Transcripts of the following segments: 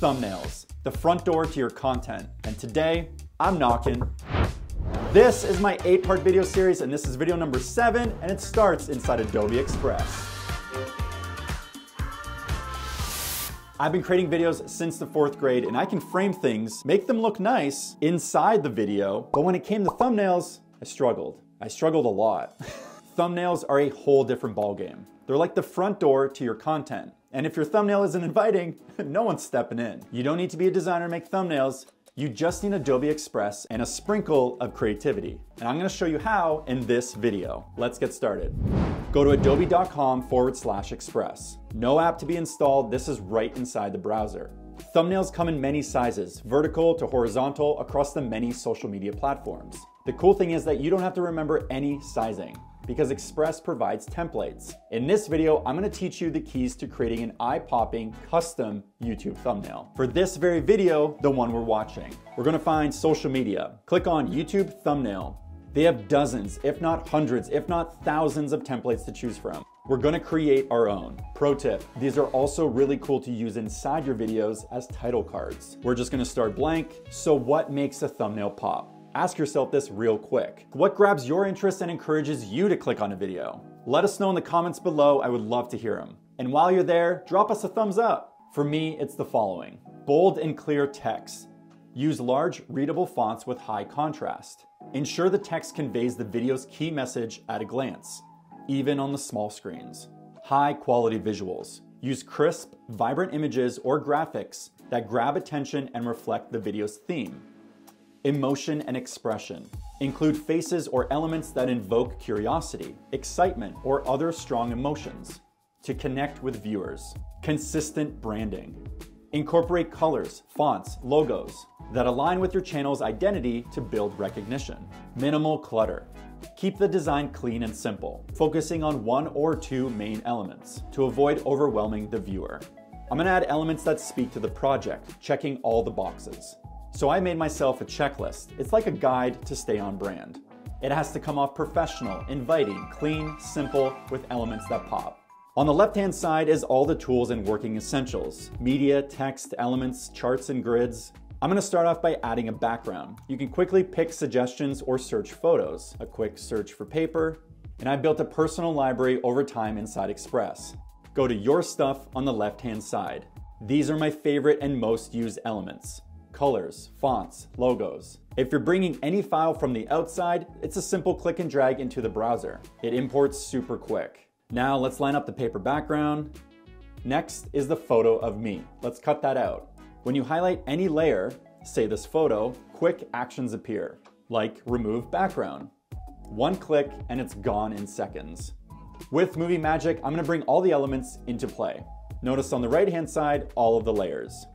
thumbnails, the front door to your content. And today, I'm knocking. This is my eight part video series, and this is video number seven, and it starts inside Adobe Express. I've been creating videos since the fourth grade, and I can frame things, make them look nice inside the video, but when it came to thumbnails, I struggled. I struggled a lot. thumbnails are a whole different ballgame. They're like the front door to your content. And if your thumbnail isn't inviting, no one's stepping in. You don't need to be a designer to make thumbnails. You just need Adobe Express and a sprinkle of creativity. And I'm gonna show you how in this video. Let's get started. Go to adobe.com forward slash express. No app to be installed, this is right inside the browser. Thumbnails come in many sizes, vertical to horizontal across the many social media platforms. The cool thing is that you don't have to remember any sizing because Express provides templates. In this video, I'm gonna teach you the keys to creating an eye-popping custom YouTube thumbnail. For this very video, the one we're watching, we're gonna find social media. Click on YouTube thumbnail. They have dozens, if not hundreds, if not thousands of templates to choose from. We're gonna create our own. Pro tip, these are also really cool to use inside your videos as title cards. We're just gonna start blank. So what makes a thumbnail pop? Ask yourself this real quick. What grabs your interest and encourages you to click on a video? Let us know in the comments below, I would love to hear them. And while you're there, drop us a thumbs up. For me, it's the following. Bold and clear text. Use large, readable fonts with high contrast. Ensure the text conveys the video's key message at a glance, even on the small screens. High quality visuals. Use crisp, vibrant images or graphics that grab attention and reflect the video's theme. Emotion and expression include faces or elements that invoke curiosity, excitement, or other strong emotions to connect with viewers. Consistent branding. Incorporate colors, fonts, logos that align with your channel's identity to build recognition. Minimal clutter. Keep the design clean and simple, focusing on one or two main elements to avoid overwhelming the viewer. I'm gonna add elements that speak to the project, checking all the boxes. So I made myself a checklist. It's like a guide to stay on brand. It has to come off professional, inviting, clean, simple, with elements that pop. On the left-hand side is all the tools and working essentials. Media, text, elements, charts, and grids. I'm gonna start off by adding a background. You can quickly pick suggestions or search photos. A quick search for paper. And I built a personal library over time inside Express. Go to Your Stuff on the left-hand side. These are my favorite and most used elements colors, fonts, logos. If you're bringing any file from the outside, it's a simple click and drag into the browser. It imports super quick. Now let's line up the paper background. Next is the photo of me. Let's cut that out. When you highlight any layer, say this photo, quick actions appear, like remove background. One click and it's gone in seconds. With Movie Magic, I'm gonna bring all the elements into play. Notice on the right hand side, all of the layers.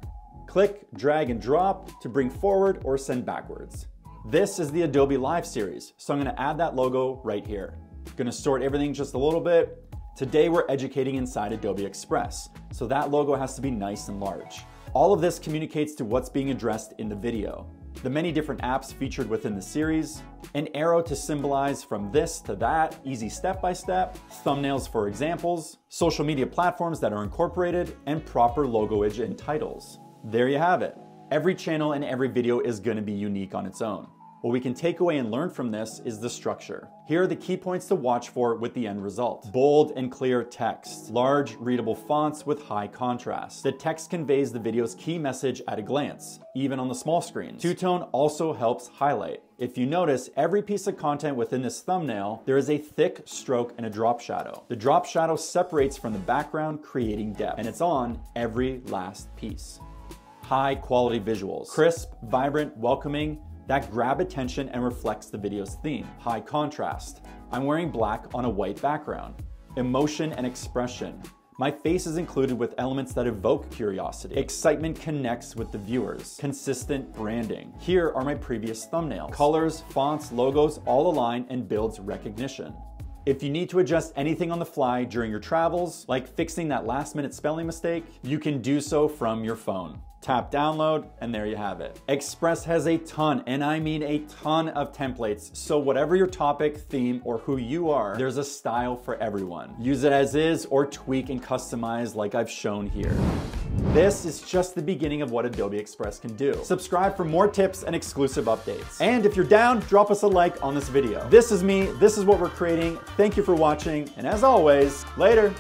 Click, drag, and drop to bring forward or send backwards. This is the Adobe Live series, so I'm gonna add that logo right here. Gonna sort everything just a little bit. Today we're educating inside Adobe Express, so that logo has to be nice and large. All of this communicates to what's being addressed in the video. The many different apps featured within the series, an arrow to symbolize from this to that, easy step by step, thumbnails for examples, social media platforms that are incorporated, and proper logoage and titles. There you have it. Every channel and every video is going to be unique on its own. What we can take away and learn from this is the structure. Here are the key points to watch for with the end result. Bold and clear text. Large, readable fonts with high contrast. The text conveys the video's key message at a glance, even on the small screens. Two-tone also helps highlight. If you notice, every piece of content within this thumbnail, there is a thick stroke and a drop shadow. The drop shadow separates from the background, creating depth, and it's on every last piece high quality visuals. Crisp, vibrant, welcoming, that grab attention and reflects the video's theme. High contrast. I'm wearing black on a white background. Emotion and expression. My face is included with elements that evoke curiosity. Excitement connects with the viewers. Consistent branding. Here are my previous thumbnails. Colors, fonts, logos all align and builds recognition. If you need to adjust anything on the fly during your travels, like fixing that last minute spelling mistake, you can do so from your phone. Tap download, and there you have it. Express has a ton, and I mean a ton of templates, so whatever your topic, theme, or who you are, there's a style for everyone. Use it as is or tweak and customize like I've shown here. This is just the beginning of what Adobe Express can do. Subscribe for more tips and exclusive updates. And if you're down, drop us a like on this video. This is me, this is what we're creating. Thank you for watching, and as always, later.